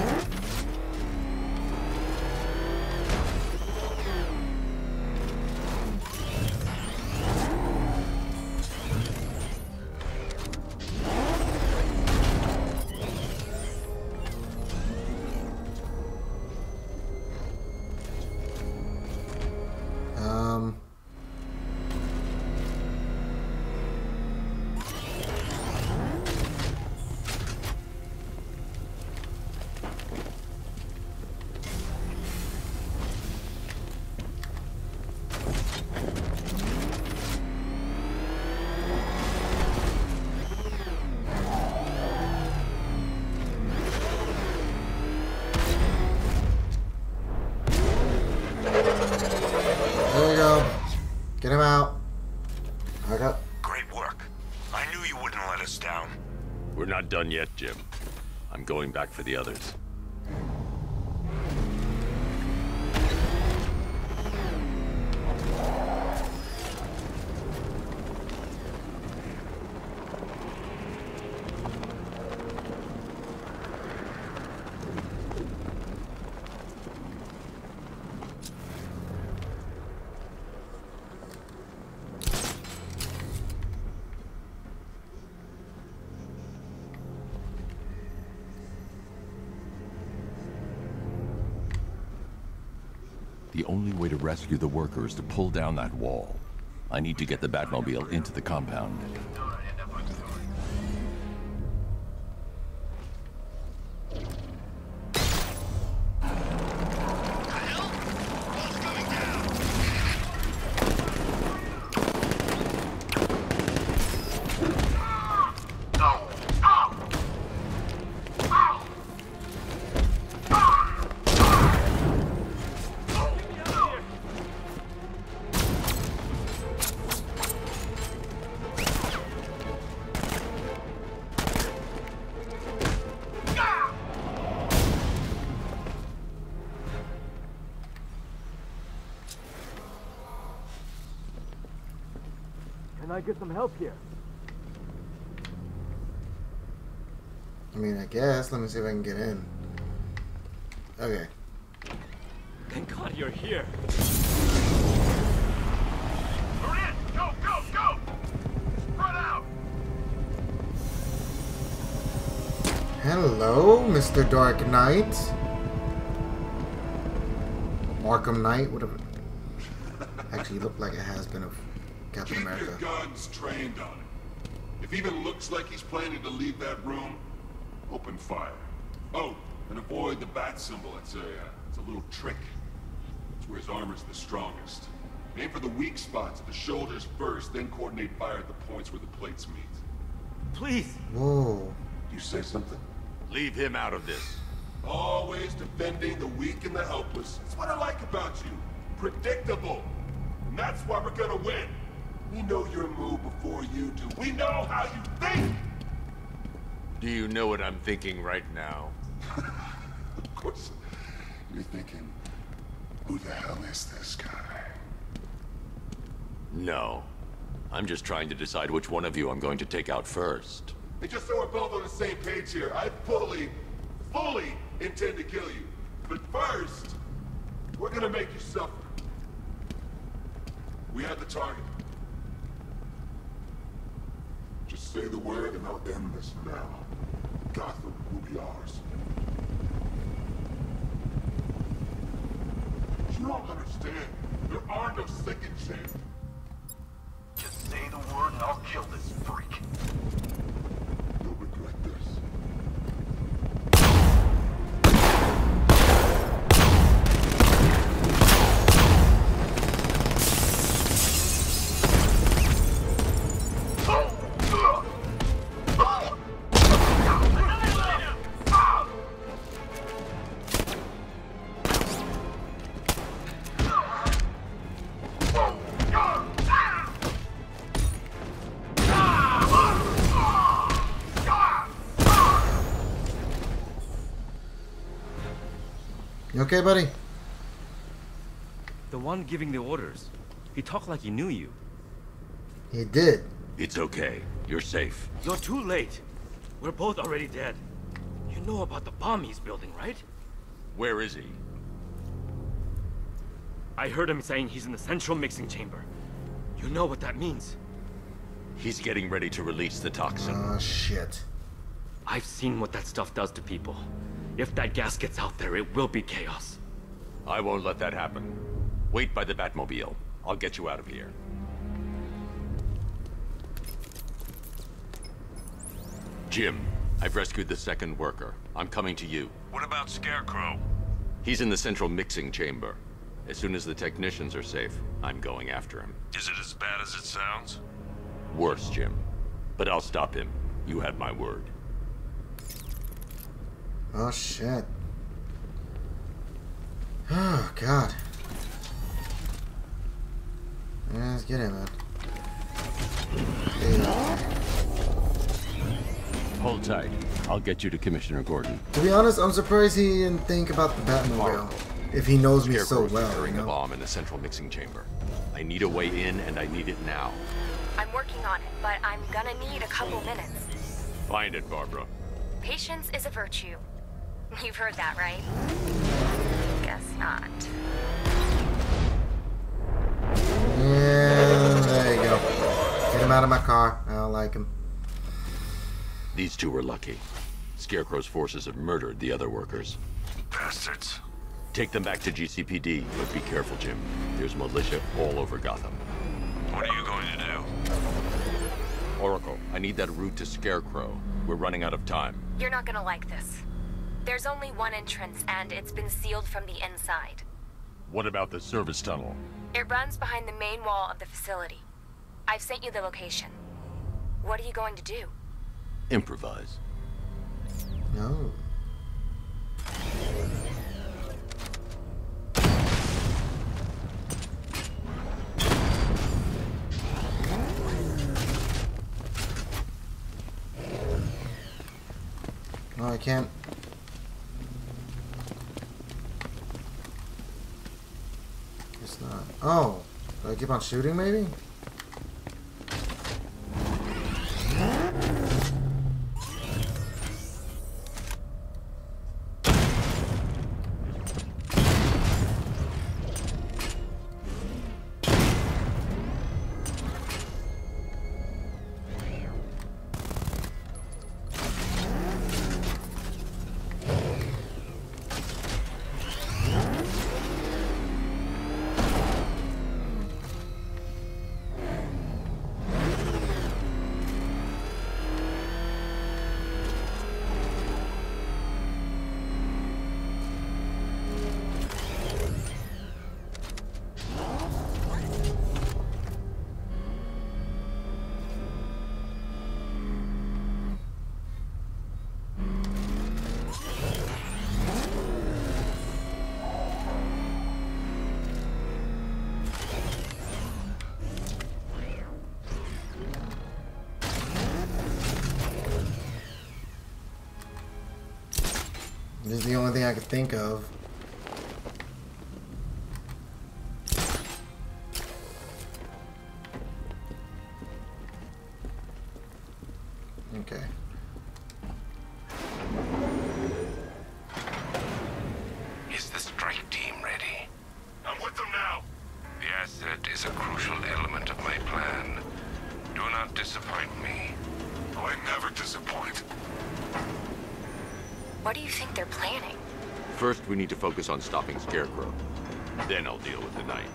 Huh? I got. Great work. I knew you wouldn't let us down. We're not done yet, Jim. I'm going back for the others. The only way to rescue the worker is to pull down that wall. I need to get the Batmobile into the compound. Can I get some help here? I mean, I guess. Let me see if I can get in. Okay. Thank God you're here. Marin, go, go, go! Run out! Hello, Mr. Dark Knight. Arkham Knight would have actually looked like it has been of Captain Keep America. your guns trained on him. If even looks like he's planning to leave that room, open fire. Oh, and avoid the bat symbol. It's a, uh, it's a little trick. It's where his armor's the strongest. Aim for the weak spots at the shoulders first, then coordinate fire at the points where the plates meet. Please. Whoa. You say something? Leave him out of this. Always defending the weak and the helpless. That's what I like about you. Predictable. And that's why we're gonna win. We know your move before you do. We know how you think! Do you know what I'm thinking right now? Of course, you're thinking, who the hell is this guy? No. I'm just trying to decide which one of you I'm going to take out first. And just so we're both on the same page here, I fully, fully intend to kill you. But first, we're gonna make you suffer. We have the target. Just say the word and I'll end this now. Gotham will be ours. You don't understand. There are no second chance. Just say the word and I'll kill this okay, buddy? The one giving the orders. He talked like he knew you. He did. It's okay. You're safe. You're too late. We're both already dead. You know about the bomb he's building, right? Where is he? I heard him saying he's in the central mixing chamber. You know what that means. He's getting ready to release the toxin. Oh shit. I've seen what that stuff does to people. If that gas gets out there, it will be chaos. I won't let that happen. Wait by the Batmobile. I'll get you out of here. Jim, I've rescued the second worker. I'm coming to you. What about Scarecrow? He's in the central mixing chamber. As soon as the technicians are safe, I'm going after him. Is it as bad as it sounds? Worse, Jim. But I'll stop him. You have my word. Oh shit. Oh god. Yeah, let's get him, man. Yeah. Hold tight. I'll get you to Commissioner Gordon. To be honest, I'm surprised he didn't think about the Batmobile. If he knows me so Scarecrow's well, you preparing a bomb in the central mixing chamber. I need a way in, and I need it now. I'm working on it, but I'm gonna need a couple minutes. Find it, Barbara. Patience is a virtue. You've heard that, right? Guess not. Yeah, there you go. Get him out of my car. I don't like him. These two were lucky. Scarecrow's forces have murdered the other workers. Bastards. Take them back to GCPD, but be careful, Jim. There's militia all over Gotham. What are you going to do? Oracle, I need that route to Scarecrow. We're running out of time. You're not gonna like this. There's only one entrance, and it's been sealed from the inside. What about the service tunnel? It runs behind the main wall of the facility. I've sent you the location. What are you going to do? Improvise. No. No, I can't. It's not. Oh, I keep on shooting maybe? Is the only thing I could think of. Okay. First, we need to focus on stopping Scarecrow. Then I'll deal with the Knight.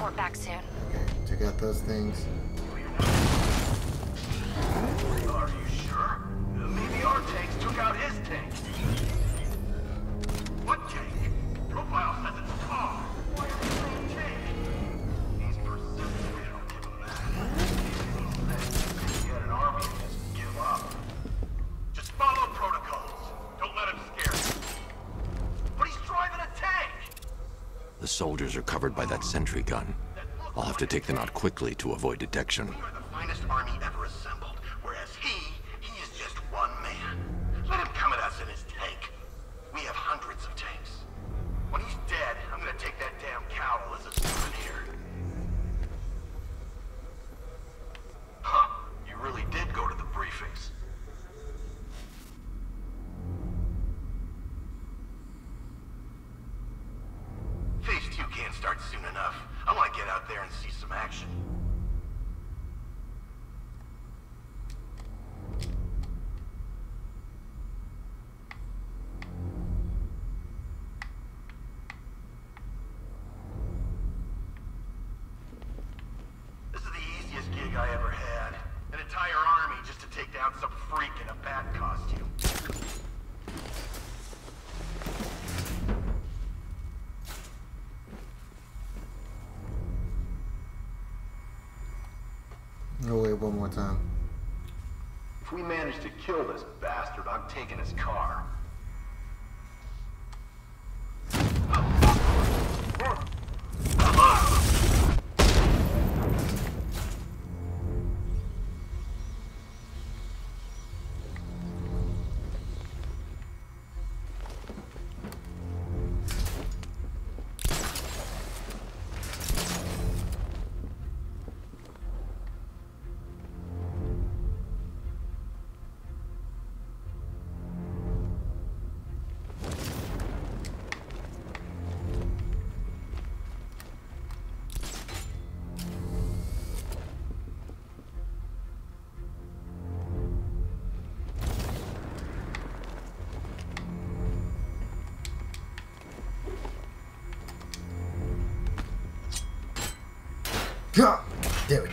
Report back soon. Okay, check out those things. Soldiers are covered by that sentry gun. I'll have to take them out quickly to avoid detection. Down some freak in a bat costume. Oh wait, one more time. If we manage to kill this bastard, I'm taking his car. God damn it.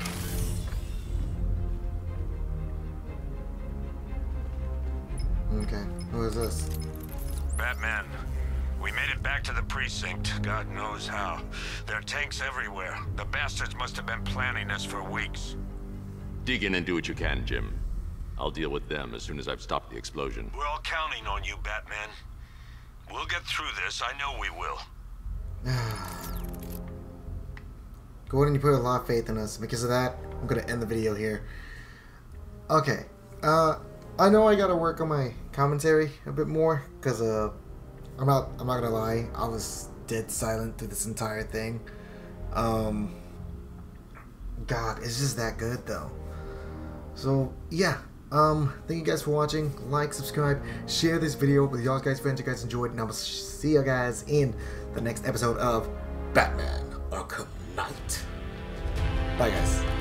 Okay, who is this? Batman, we made it back to the precinct, God knows how. There are tanks everywhere. The bastards must have been planning this for weeks. Dig in and do what you can, Jim. I'll deal with them as soon as I've stopped the explosion. We're all counting on you, Batman. We'll get through this, I know we will. Gordon, you put a lot of faith in us. Because of that, I'm gonna end the video here. Okay. Uh, I know I gotta work on my commentary a bit more because uh, I'm not. I'm not gonna lie. I was dead silent through this entire thing. Um, God, it's just that good though. So yeah. Um, thank you guys for watching. Like, subscribe, share this video with y'all guys friends you guys enjoyed, and I will see you guys in the next episode of Batman Arkham Knight. Bye guys.